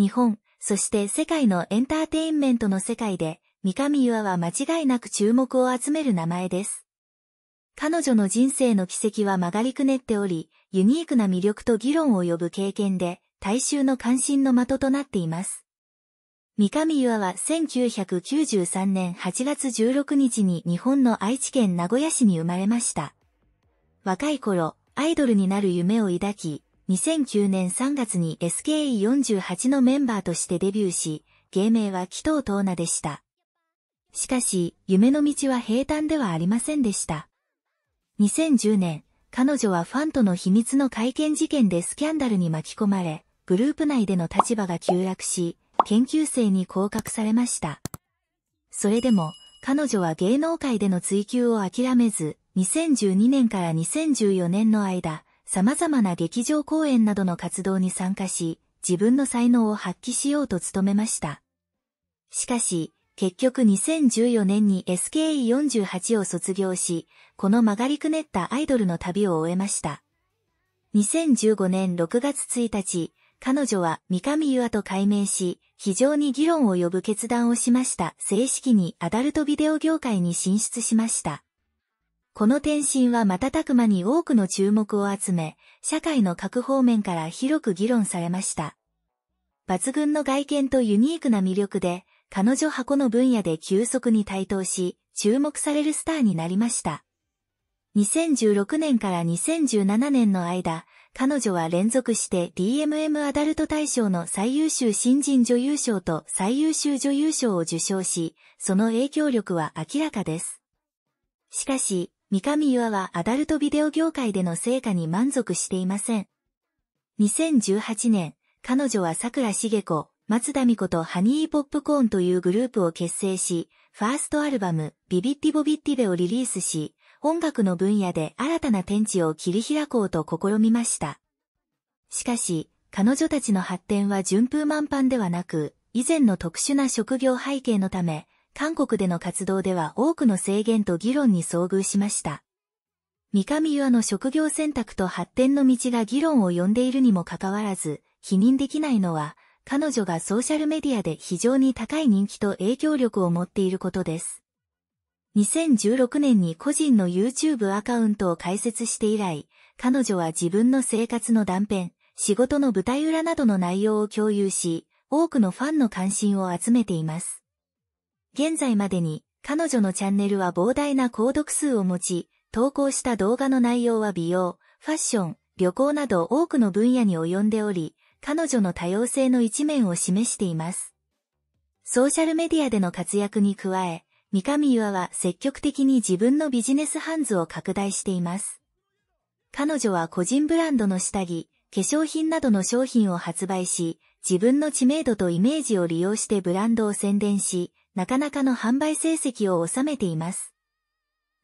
日本、そして世界のエンターテインメントの世界で、三上岩は間違いなく注目を集める名前です。彼女の人生の軌跡は曲がりくねっており、ユニークな魅力と議論を呼ぶ経験で、大衆の関心の的となっています。三上岩は1993年8月16日に日本の愛知県名古屋市に生まれました。若い頃、アイドルになる夢を抱き、2009年3月に SKE48 のメンバーとしてデビューし、芸名は紀藤東奈でした。しかし、夢の道は平坦ではありませんでした。2010年、彼女はファンとの秘密の会見事件でスキャンダルに巻き込まれ、グループ内での立場が急落し、研究生に降格されました。それでも、彼女は芸能界での追求を諦めず、2012年から2014年の間、様々な劇場公演などの活動に参加し、自分の才能を発揮しようと努めました。しかし、結局2014年に SKE48 を卒業し、この曲がりくねったアイドルの旅を終えました。2015年6月1日、彼女は三上優愛と改名し、非常に議論を呼ぶ決断をしました。正式にアダルトビデオ業界に進出しました。この転身は瞬く間に多くの注目を集め、社会の各方面から広く議論されました。抜群の外見とユニークな魅力で、彼女箱の分野で急速に台頭し、注目されるスターになりました。2016年から2017年の間、彼女は連続して DMM アダルト大賞の最優秀新人女優賞と最優秀女優賞を受賞し、その影響力は明らかです。しかし、三上優愛はアダルトビデオ業界での成果に満足していません。2018年、彼女は桜茂子、松田美子とハニーポップコーンというグループを結成し、ファーストアルバム、ビビッティボビッティベをリリースし、音楽の分野で新たな天地を切り開こうと試みました。しかし、彼女たちの発展は順風満帆ではなく、以前の特殊な職業背景のため、韓国での活動では多くの制限と議論に遭遇しました。三上岩の職業選択と発展の道が議論を呼んでいるにもかかわらず、否認できないのは、彼女がソーシャルメディアで非常に高い人気と影響力を持っていることです。2016年に個人の YouTube アカウントを開設して以来、彼女は自分の生活の断片、仕事の舞台裏などの内容を共有し、多くのファンの関心を集めています。現在までに、彼女のチャンネルは膨大な購読数を持ち、投稿した動画の内容は美容、ファッション、旅行など多くの分野に及んでおり、彼女の多様性の一面を示しています。ソーシャルメディアでの活躍に加え、三上優愛は積極的に自分のビジネスハンズを拡大しています。彼女は個人ブランドの下着、化粧品などの商品を発売し、自分の知名度とイメージを利用してブランドを宣伝し、なかなかの販売成績を収めています。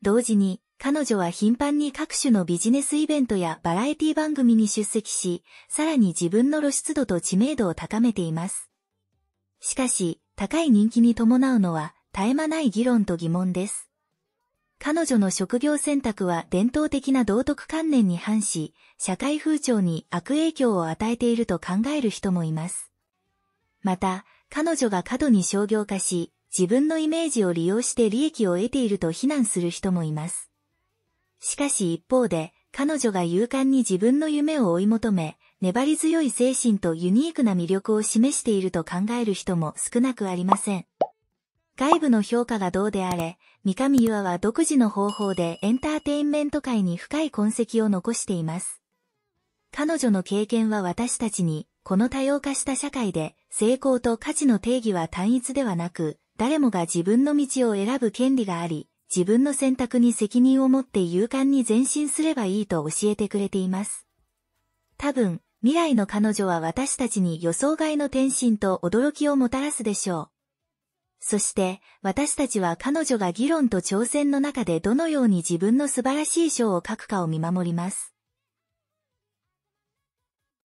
同時に、彼女は頻繁に各種のビジネスイベントやバラエティ番組に出席し、さらに自分の露出度と知名度を高めています。しかし、高い人気に伴うのは、絶え間ない議論と疑問です。彼女の職業選択は伝統的な道徳観念に反し、社会風潮に悪影響を与えていると考える人もいます。また、彼女が過度に商業化し、自分のイメージを利用して利益を得ていると非難する人もいます。しかし一方で、彼女が勇敢に自分の夢を追い求め、粘り強い精神とユニークな魅力を示していると考える人も少なくありません。外部の評価がどうであれ、三上優愛は独自の方法でエンターテインメント界に深い痕跡を残しています。彼女の経験は私たちに、この多様化した社会で、成功と価値の定義は単一ではなく、誰もが自分の道を選ぶ権利があり、自分の選択に責任を持って勇敢に前進すればいいと教えてくれています。多分、未来の彼女は私たちに予想外の転身と驚きをもたらすでしょう。そして、私たちは彼女が議論と挑戦の中でどのように自分の素晴らしい章を書くかを見守ります。